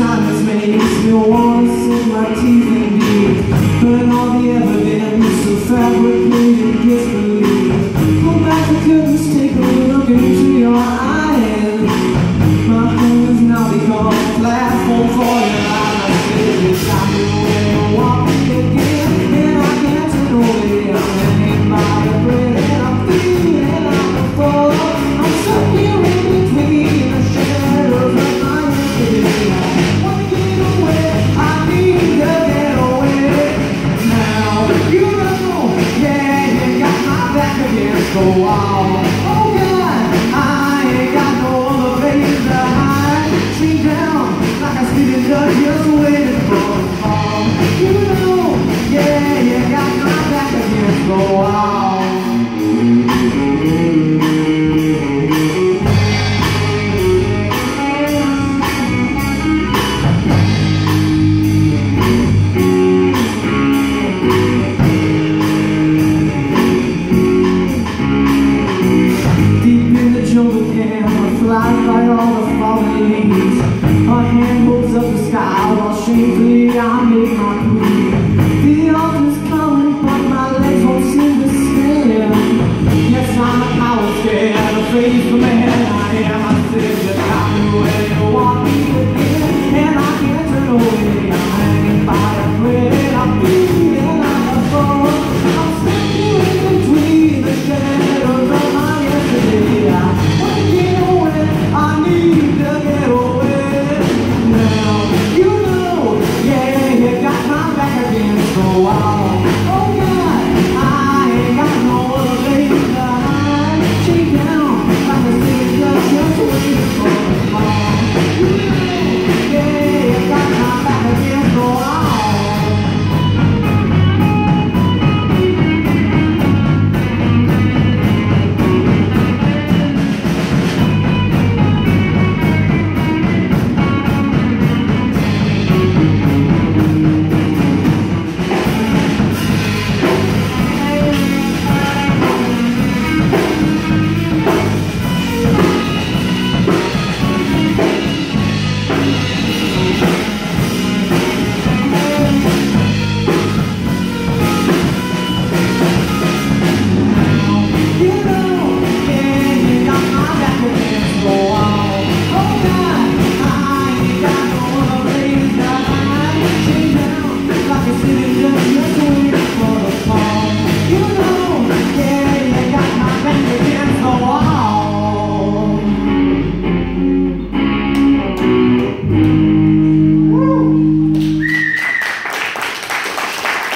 Sometimes makes me want to see my TV, but all the other go out. ways for man I am a citizen